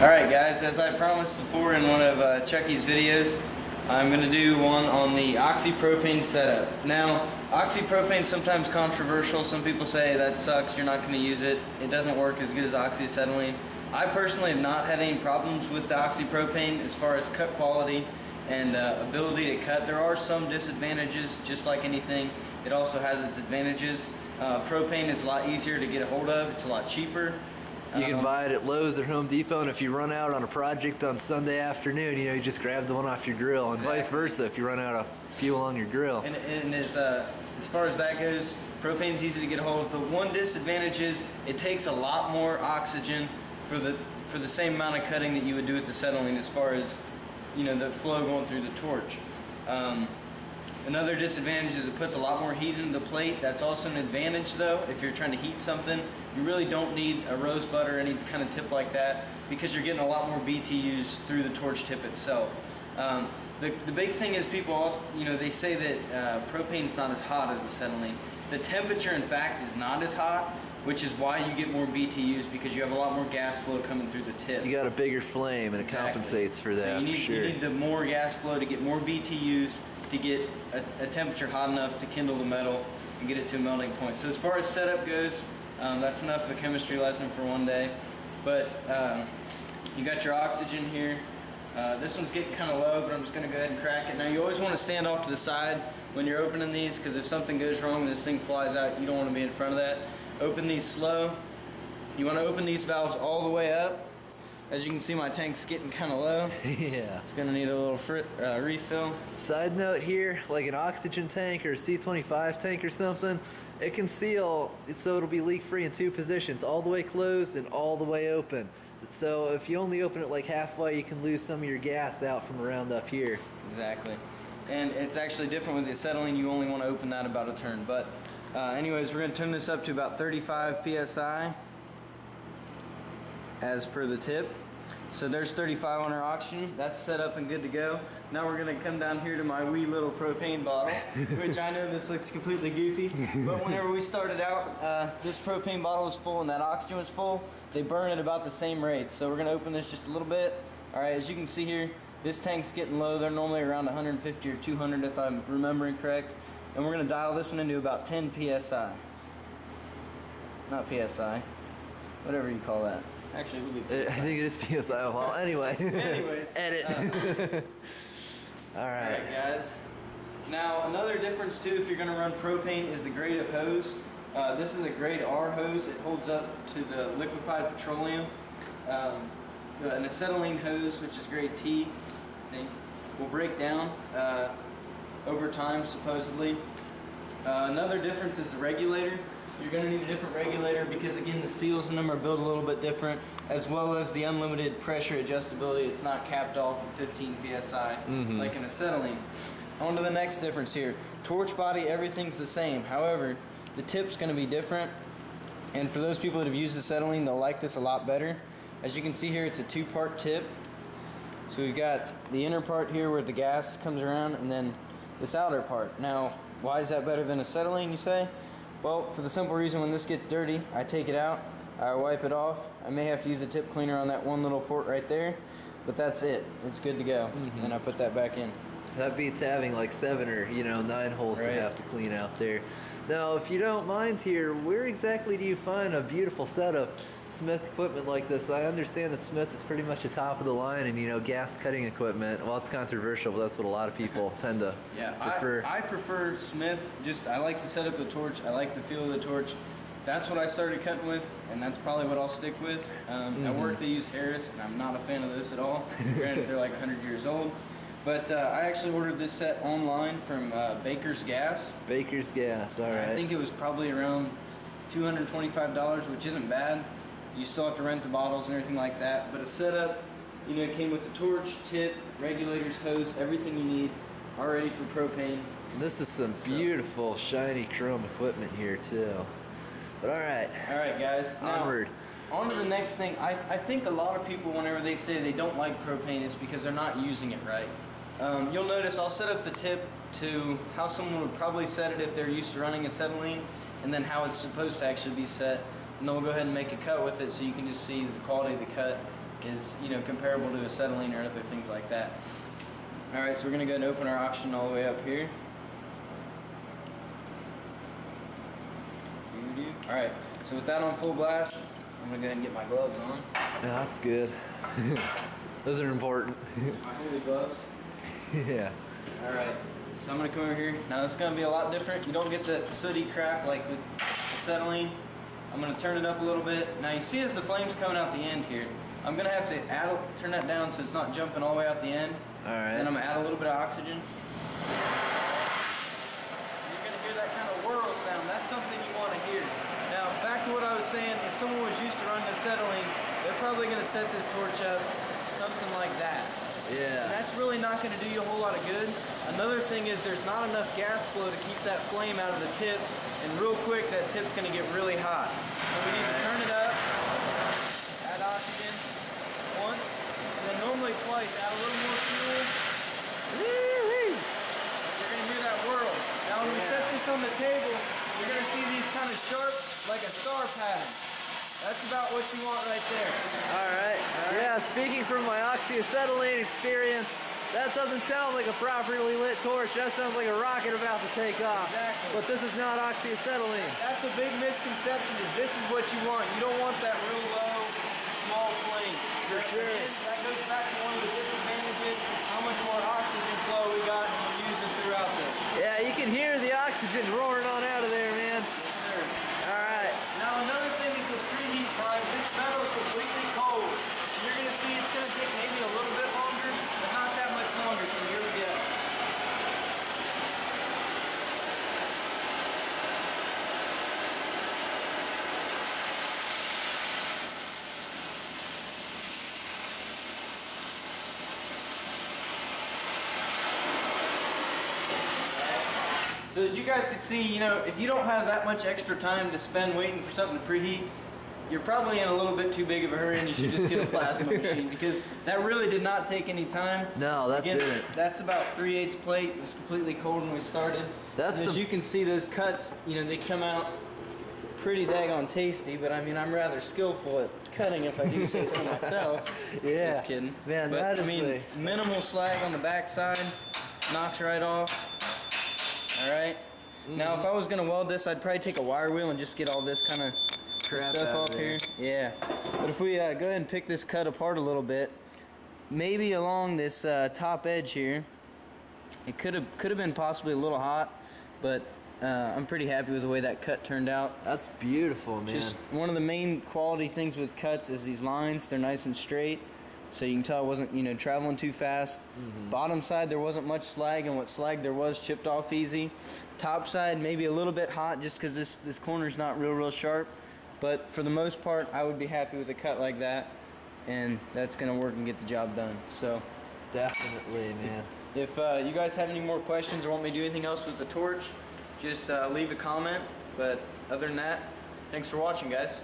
Alright guys, as I promised before in one of uh, Chucky's videos, I'm going to do one on the oxypropane setup. Now, oxypropane is sometimes controversial. Some people say that sucks, you're not going to use it. It doesn't work as good as oxyacetylene. I personally have not had any problems with the oxypropane as far as cut quality and uh, ability to cut. There are some disadvantages, just like anything. It also has its advantages. Uh, propane is a lot easier to get a hold of. It's a lot cheaper. You can buy it at Lowe's or Home Depot, and if you run out on a project on Sunday afternoon, you know, you just grab the one off your grill, and vice versa if you run out of fuel on your grill. And, and as, uh, as far as that goes, propane's easy to get a hold of. The one disadvantage is it takes a lot more oxygen for the for the same amount of cutting that you would do with the acetylene as far as you know the flow going through the torch. Um, another disadvantage is it puts a lot more heat into the plate. That's also an advantage though if you're trying to heat something. You really don't need a rosebud or any kind of tip like that because you're getting a lot more BTUs through the torch tip itself. Um, the, the big thing is people also, you know, they say that uh, propane's not as hot as acetylene. The temperature, in fact, is not as hot, which is why you get more BTUs because you have a lot more gas flow coming through the tip. You got a bigger flame, and it compensates for that, So you need, sure. you need the more gas flow to get more BTUs to get a, a temperature hot enough to kindle the metal and get it to a melting point. So as far as setup goes, um, that's enough of a chemistry lesson for one day. But um, you got your oxygen here. Uh, this one's getting kind of low, but I'm just going to go ahead and crack it. Now you always want to stand off to the side when you're opening these because if something goes wrong and this thing flies out, you don't want to be in front of that. Open these slow. You want to open these valves all the way up. As you can see, my tank's getting kind of low. yeah. It's gonna need a little frit, uh, refill. Side note here, like an oxygen tank or a C25 tank or something, it can seal so it'll be leak free in two positions, all the way closed and all the way open. So if you only open it like halfway, you can lose some of your gas out from around up here. Exactly. And it's actually different with the acetylene. You only want to open that about a turn. But uh, anyways, we're gonna turn this up to about 35 psi as per the tip. So there's 35 on our oxygen. That's set up and good to go. Now we're gonna come down here to my wee little propane bottle, which I know this looks completely goofy, but whenever we started out, uh, this propane bottle was full and that oxygen was full. They burn at about the same rates. So we're gonna open this just a little bit. All right, as you can see here, this tank's getting low. They're normally around 150 or 200 if I'm remembering correct. And we're gonna dial this one into about 10 PSI. Not PSI, whatever you call that. Actually, it would be I think it is PSI. Well, anyway. Anyways, Edit. uh, All right. Alright guys. Now another difference too if you're going to run propane is the grade of hose. Uh, this is a grade R hose. It holds up to the liquefied petroleum. Um, an acetylene hose, which is grade T, I think, will break down uh, over time supposedly. Uh, another difference is the regulator. You're going to need a different regulator because again the seals in them are built a little bit different as well as the unlimited pressure adjustability. It's not capped off at 15 psi like an acetylene. On to the next difference here. Torch body, everything's the same. However, the tip's going to be different. And for those people that have used acetylene, they'll like this a lot better. As you can see here, it's a two-part tip. So we've got the inner part here where the gas comes around and then this outer part. Now, why is that better than acetylene, you say? Well, for the simple reason when this gets dirty, I take it out, I wipe it off. I may have to use a tip cleaner on that one little port right there, but that's it. It's good to go. Mm-hmm. And I put that back in. That beats having like seven or you know nine holes Right. to have to clean out there. Now, if you don't mind here, where exactly do you find a beautiful set of Smith equipment like this? I understand that Smith is pretty much the top of the line in you know gas cutting equipment. Well, it's controversial, but that's what a lot of people tend to Yeah, prefer. I, I prefer Smith. Just I like to set up the torch. I like the feel of the torch. That's what I started cutting with, and that's probably what I'll stick with. Um, At work they use Harris, and I'm not a fan of this at all. Granted, they're like 100 years old. But uh, I actually ordered this set online from uh, Baker's Gas. Baker's gas. All right. I think it was probably around $225, which isn't bad. You still have to rent the bottles and everything like that. But a setup, you know, it came with the torch, tip, regulators, hose, everything you need, already for propane. this is some beautiful shiny chrome equipment here too. But all right, All right, guys. Now, onward. On to the next thing. I, I think a lot of people, whenever they say they don't like propane, is because they're not using it right. Um, you'll notice I'll set up the tip to how someone would probably set it if they're used to running acetylene, and then how it's supposed to actually be set. And then we'll go ahead and make a cut with it so you can just see the quality of the cut is you know comparable to acetylene or other things like that. All right, so we're gonna go and open our oxygen all the way up here. All right, so with that on full blast, I'm gonna go ahead and get my gloves on. Yeah, that's good. Those are important. My holy gloves. yeah. All right, so I'm gonna come over here. Now this is gonna be a lot different. You don't get that sooty crap like with acetylene. I'm gonna turn it up a little bit. Now you see as the flame's coming out the end here, I'm gonna have to add, turn that down so it's not jumping all the way out the end. All right. Then I'm gonna add a little bit of oxygen. You're gonna hear that kind of whirl sound. That's something you want to hear. Now, back to what I was saying, if someone was used to running acetylene, they're probably gonna set this torch up something like that. And that's really not gonna do you a whole lot of good. Another thing is there's not enough gas flow to keep that flame out of the tip, and real quick that tip's gonna get really hot. So we need to turn it up, add oxygen, once, and then normally twice, add a little more fuel. You're gonna hear that whirl. Now when we set this on the table, you're gonna see these kind of sharp, like a star pattern. That's about what you want right there. All right. Yeah, speaking from my oxyacetylene experience, that doesn't sound like a properly lit torch. That sounds like a rocket about to take off. Exactly. But this is not oxyacetylene. That's a big misconception. Is this is what you want. You don't want that real low, small flame. For sure. Again, that goes back to one of the disadvantages. How much more oxygen flow we got using throughout this. Yeah, you can hear the oxygen roaring on out of there, man. Sure. All right. Now another thing is with preheat time, this metal is completely cold. You're gonna see it's gonna take maybe a little bit longer, but not that much longer. So here we go. So as you guys can see, you know, if you don't have that much extra time to spend waiting for something to preheat, you're probably in a little bit too big of a hurry and you should just get a plasma machine because that really did not take any time. No, that Again, didn't. That's about 3 eighths plate. It was completely cold when we started. That's and as you can see, those cuts, you know, they come out pretty daggone tasty, but I mean, I'm rather skillful at cutting if I do say so myself. Yeah. Just kidding. Man, but, that I mean, minimal slag on the backside, knocks right off. All right. Now, Mm-hmm. if I was gonna weld this, I'd probably take a wire wheel and just get all this kind of stuff of off here. Yeah. But if we uh, go ahead and pick this cut apart a little bit, maybe along this uh, top edge here, it could have could have been possibly a little hot, but uh, I'm pretty happy with the way that cut turned out. That's beautiful, man. Just one of the main quality things with cuts is these lines. They're nice and straight, so you can tell it wasn't you know traveling too fast. Bottom side there wasn't much slag, and what slag there was chipped off easy. Top side maybe a little bit hot just because this this corner's not real real sharp, but for the most part I would be happy with a cut like that, and that's gonna work and get the job done. So. Definitely, man. If uh, you guys have any more questions or want me to do anything else with the torch, just uh, leave a comment. But other than that, thanks for watching, guys.